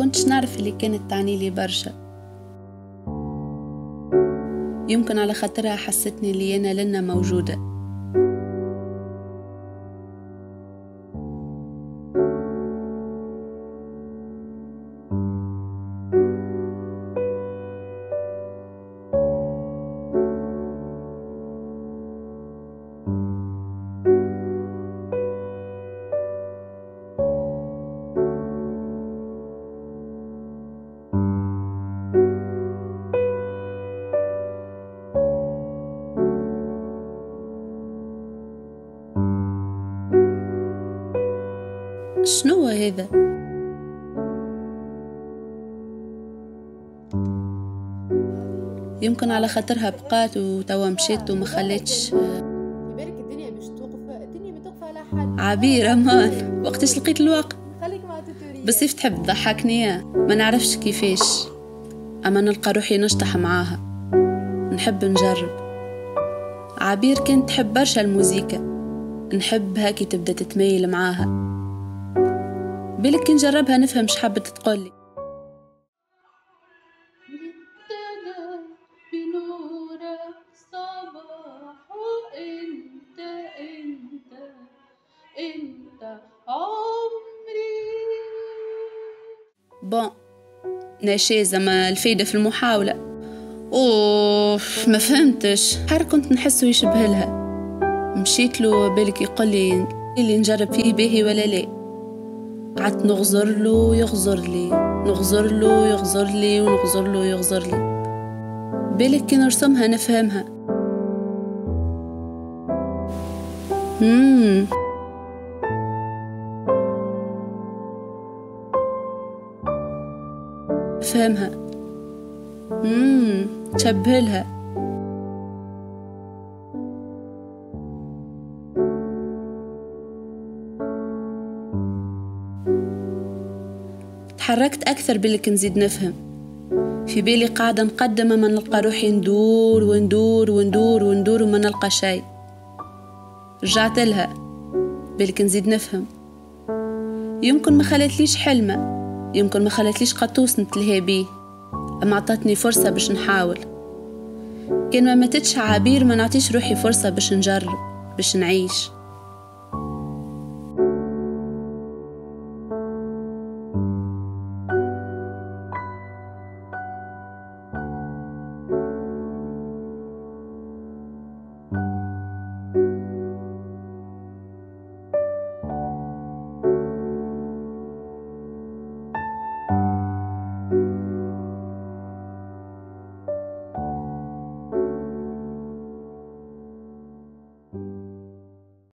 كنتش نعرف اللي كانت تعني لي برشا. يمكن على خاطرها حستني اللي أنا لنا موجودة. شنو هذا؟ يمكن على خاطرها بقات وتوا مشيت وما خلتش بالك الدنيا باش توقف الدنيا بتوقف على حد. عبير أمان وقتاش لقيت الوقت؟ خليك مع بصيف تحب تضحكني ما نعرفش كيفاش. أما نلقى روحي نشطح معاها. نحب نجرب. عبير كانت تحب برشا الموزيكا نحب هاكي تبدأ تتميل معاها. بالك كي نجربها نفهم تقولي إنت إنت عمري. بون ناشازة ما الفايدة في المحاولة. أوف ما فهمتش. حار كنت نحسه يشبه لها؟ مشيت له بالك يقول لي اللي نجرب فيه باهي ولا لا. قعدت نغزر له ويغزر لي نغزر له ويغزر لي ونغزر له ويغزر لي بالك كي نرسمها نفهمها مم. فهمها مم. تشبهلها تحركت أكثر بالك نزيد نفهم. في بالي قاعدة نقدم ما نلقى روحي ندور وندور وندور وندور وما نلقى شيء رجعت لها بالك نزيد نفهم. يمكن ما خلتليش حلمة يمكن ما خلتليش قطوس نتلهي بيه أما عطتني فرصة باش نحاول. كان ما ماتتش عبير ما نعطيش روحي فرصة باش نجرب باش نعيش.